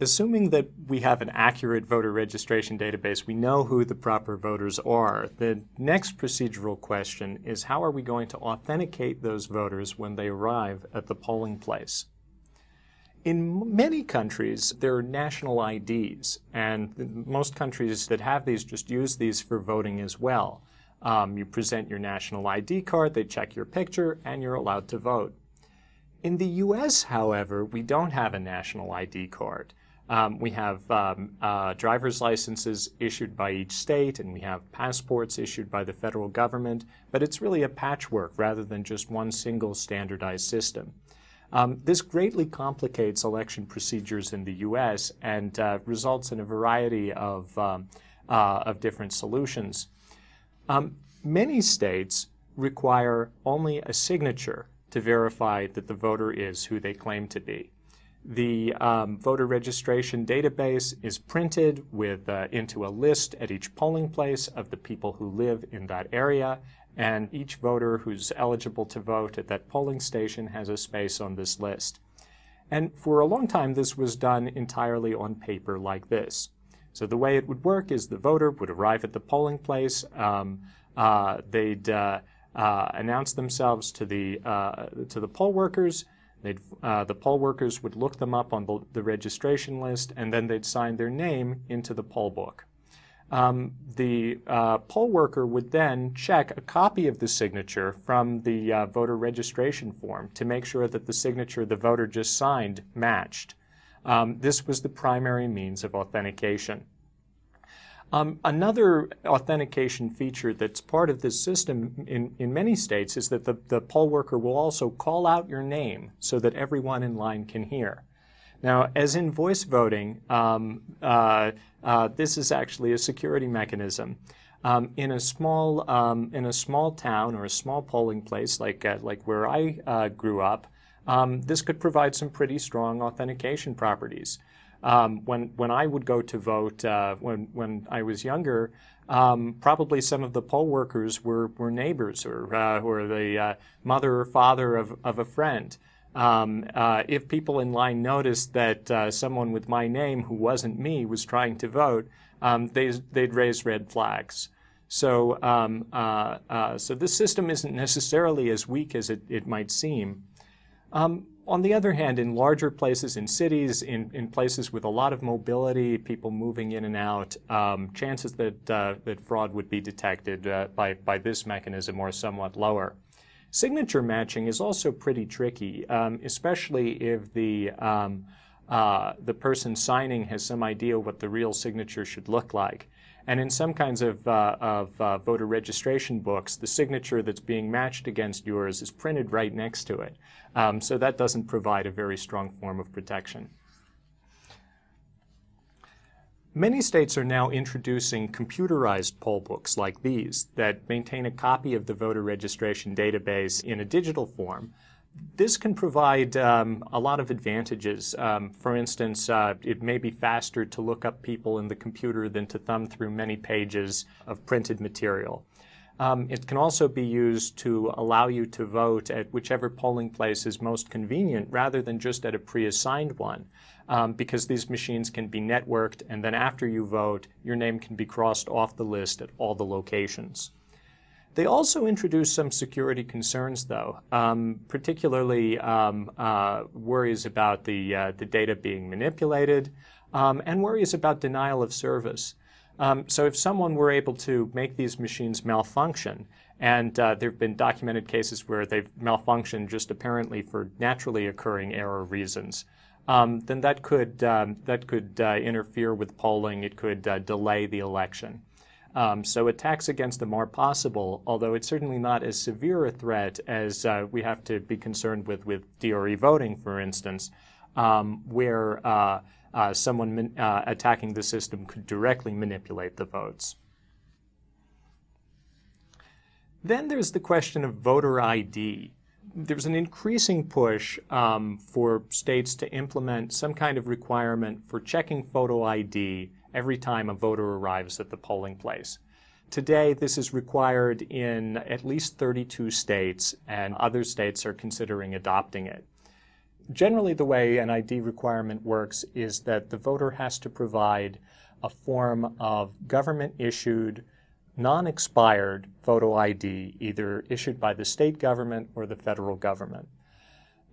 Assuming that we have an accurate voter registration database, we know who the proper voters are. The next procedural question is how are we going to authenticate those voters when they arrive at the polling place? In many countries, there are national IDs, and most countries that have these just use these for voting as well. Um, you present your national ID card, they check your picture, and you're allowed to vote. In the US, however, we don't have a national ID card. Um, we have um, uh, driver's licenses issued by each state, and we have passports issued by the federal government, but it's really a patchwork rather than just one single standardized system. Um, this greatly complicates election procedures in the U.S. and uh, results in a variety of, um, uh, of different solutions. Um, many states require only a signature to verify that the voter is who they claim to be. The um, voter registration database is printed with, uh, into a list at each polling place of the people who live in that area, and each voter who's eligible to vote at that polling station has a space on this list. And for a long time, this was done entirely on paper like this. So the way it would work is the voter would arrive at the polling place, um, uh, they'd uh, uh announce themselves to the, uh, to the poll workers, uh, the poll workers would look them up on the, the, registration list, and then they'd sign their name into the poll book. Um, the uh, poll worker would then check a copy of the signature from the uh, voter registration form to make sure that the signature the voter just signed matched. Um, this was the primary means of authentication. Um, another authentication feature that's part of this system in, in many states is that the, the poll worker will also call out your name so that everyone in line can hear. Now, as in voice voting, um, uh, uh, this is actually a security mechanism. Um, in a small um, in a small town or a small polling place like uh, like where I uh, grew up, um, this could provide some pretty strong authentication properties. Um, when when I would go to vote uh, when when I was younger, um, probably some of the poll workers were were neighbors or uh, or the uh, mother or father of of a friend. Um, uh, if people in line noticed that uh, someone with my name who wasn't me was trying to vote, um, they they'd raise red flags. So um, uh, so this system isn't necessarily as weak as it, it might seem. Um, on the other hand, in larger places, in cities, in, in places with a lot of mobility, people moving in and out, um, chances that, uh, that fraud would be detected uh, by, by this mechanism are somewhat lower. Signature matching is also pretty tricky, um, especially if the, um, uh, the person signing has some idea what the real signature should look like. And in some kinds of, uh, of uh, voter registration books, the signature that's being matched against yours is printed right next to it. Um, so that doesn't provide a very strong form of protection. Many states are now introducing computerized poll books like these that maintain a copy of the voter registration database in a digital form this can provide um, a lot of advantages. Um, for instance, uh, it may be faster to look up people in the computer than to thumb through many pages of printed material. Um, it can also be used to allow you to vote at whichever polling place is most convenient rather than just at a pre-assigned one um, because these machines can be networked and then after you vote, your name can be crossed off the list at all the locations. They also introduced some security concerns, though, um, particularly um, uh, worries about the, uh, the data being manipulated um, and worries about denial of service. Um, so if someone were able to make these machines malfunction, and uh, there have been documented cases where they've malfunctioned just apparently for naturally occurring error reasons, um, then that could, um, that could uh, interfere with polling. It could uh, delay the election. Um, so attacks against them are possible, although it's certainly not as severe a threat as uh, we have to be concerned with with DRE voting, for instance, um, where uh, uh, someone uh, attacking the system could directly manipulate the votes. Then there's the question of voter ID. There's an increasing push um, for states to implement some kind of requirement for checking photo ID every time a voter arrives at the polling place. Today, this is required in at least 32 states, and other states are considering adopting it. generally, the way an ID requirement works is that the voter has to provide a form of government issued, non expired photo ID, either issued by the state government or the federal government.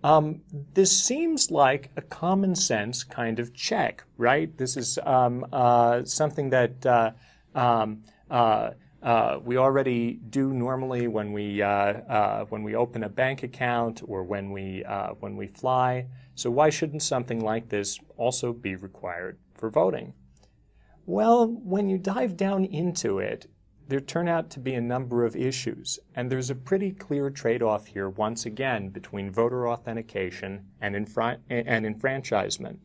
Um, this seems like a common sense kind of check, right? This is um, uh, something that uh, um, uh, uh we already do normally when we uh, uh, when we open a bank account or when we when we fly. So why shouldn't something like this also be required for voting? Well, when you dive down into it, there turn out to be a number of issues, and there's a pretty clear trade-off here once again between voter authentication and, and enfranchisement.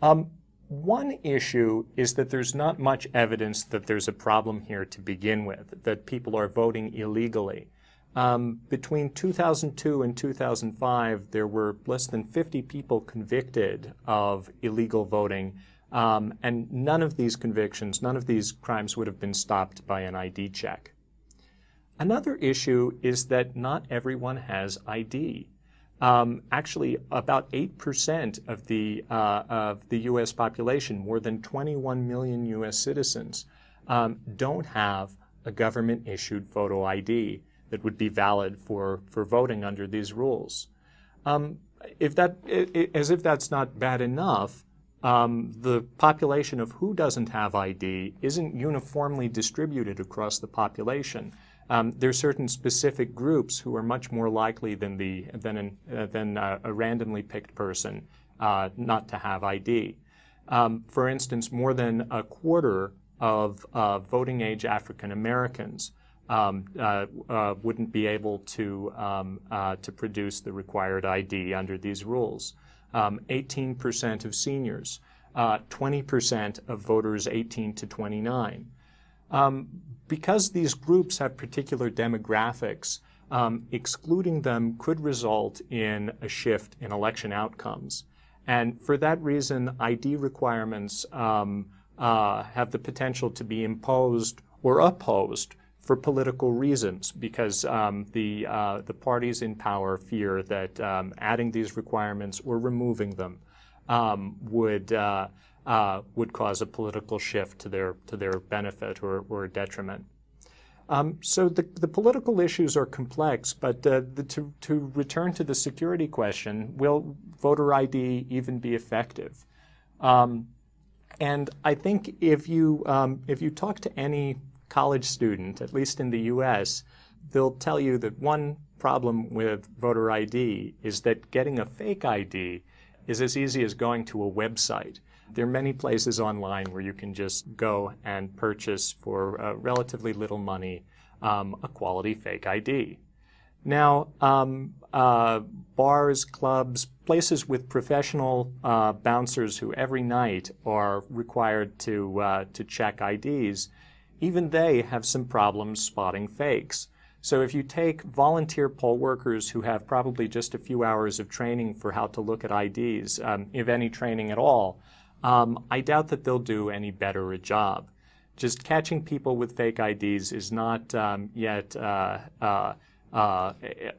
Um, one issue is that there's not much evidence that there's a problem here to begin with, that people are voting illegally. Um, between 2002 and 2005, there were less than 50 people convicted of illegal voting um, and none of these convictions, none of these crimes would have been stopped by an ID check. Another issue is that not everyone has ID. Um, actually, about 8% of the, uh, of the U.S. population, more than 21 million U.S. citizens, um, don't have a government issued photo ID that would be valid for, for voting under these rules. Um, if that, as if that's not bad enough, um, the population of who doesn't have ID isn't uniformly distributed across the population. Um, there are certain specific groups who are much more likely than, the, than, an, uh, than uh, a randomly picked person uh, not to have ID. Um, for instance, more than a quarter of uh, voting age African Americans um, uh, uh, wouldn't be able to, um, to produce the required ID under these rules um, 18% of seniors, uh, 20% of voters 18 to 29. Um, because these groups have particular demographics, um, excluding them could result in a shift in election outcomes. And for that reason, ID requirements um, uh, have the potential to be imposed or opposed for political reasons, because um, the, uh, the parties in power fear that um, adding these requirements or removing them um, would, uh, uh, would cause a political shift to their, to their benefit or, or detriment. Um, so the, the political issues are complex, but uh, the, to, to return to the security question, will voter ID even be effective? Um, and I think if you um, if you talk to any college student, at least in the US, they'll tell you that one problem with voter ID is that getting a fake ID is as easy as going to a website. There are many places online where you can just go and purchase for uh, relatively little money um, a quality fake ID. Now, um, uh, bars, clubs, places with professional uh, bouncers who every night are required to, uh, to check IDs even they have some problems spotting fakes. So if you take volunteer poll workers who have probably just a few hours of training for how to look at IDs, um, if any training at all, um, I doubt that they'll do any better a job. Just catching people with fake IDs is not um, yet uh, uh, uh,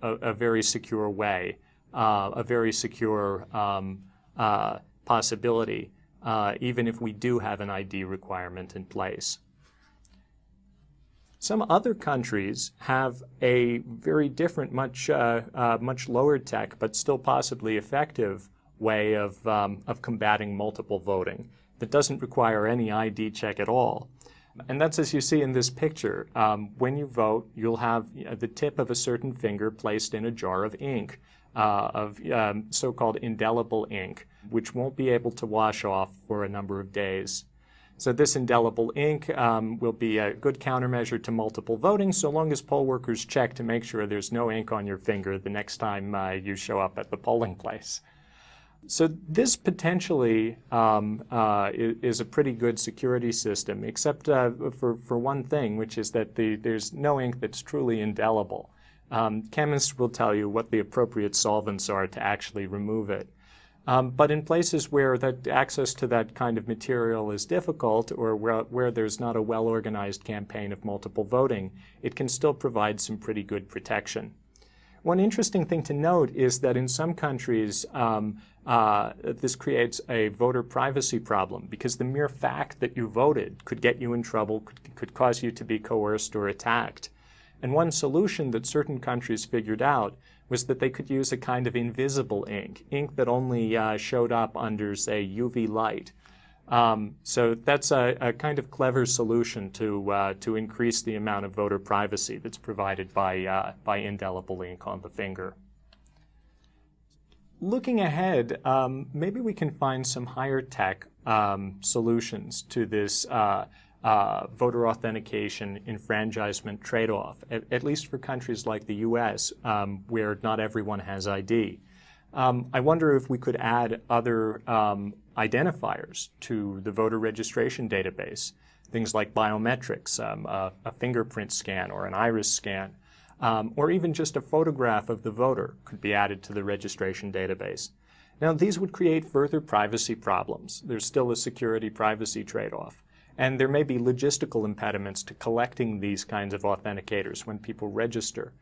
a, a, very secure way, uh, a very secure um, uh, possibility, uh, even if we do have an ID requirement in place. Some other countries have a very different, much, uh, uh, much lower tech, but still possibly effective way of, um, of combating multiple voting that doesn't require any ID check at all. And that's as you see in this picture. Um, when you vote, you'll have the tip of a certain finger placed in a jar of ink, uh, of um, so-called indelible ink, which won't be able to wash off for a number of days. So this indelible ink um, will be a good countermeasure to multiple voting so long as poll workers check to make sure there's no ink on your finger the next time uh, you show up at the polling place. So this potentially um, uh, is a pretty good security system, except uh, for, for one thing, which is that the, there's no ink that's truly indelible. Um, chemists will tell you what the appropriate solvents are to actually remove it. Um, but in places where that access to that kind of material is difficult or where, where there's not a well-organized campaign of multiple voting, it can still provide some pretty good protection. One interesting thing to note is that in some countries, um, uh, this creates a voter privacy problem because the mere fact that you voted could get you in trouble, could, could cause you to be coerced or attacked. And one solution that certain countries figured out was that they could use a kind of invisible ink, ink that only uh, showed up under, say, UV light. Um, so that's a, a, kind of clever solution to, uh, to increase the amount of voter privacy that's provided by, uh, by indelible ink on the finger. Looking ahead, um, maybe we can find some higher tech um, solutions to this uh, voter authentication enfranchisement trade-off, at, at, least for countries like the U.S., um, where not everyone has ID. Um, I wonder if we could add other um, identifiers to the voter registration database, things like biometrics, um, a, a, fingerprint scan or an iris scan, um, or even just a photograph of the voter could be added to the registration database. Now, these would create further privacy problems. There's still a security privacy trade-off. And there may be logistical impediments to collecting these kinds of authenticators when people register.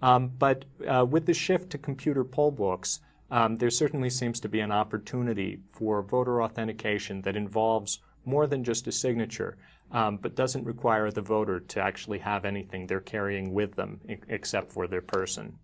Um, but uh, with the shift to computer poll books, um, there certainly seems to be an opportunity for voter authentication that involves more than just a signature, um, but doesn't require the voter to actually have anything they're carrying with them except for their person.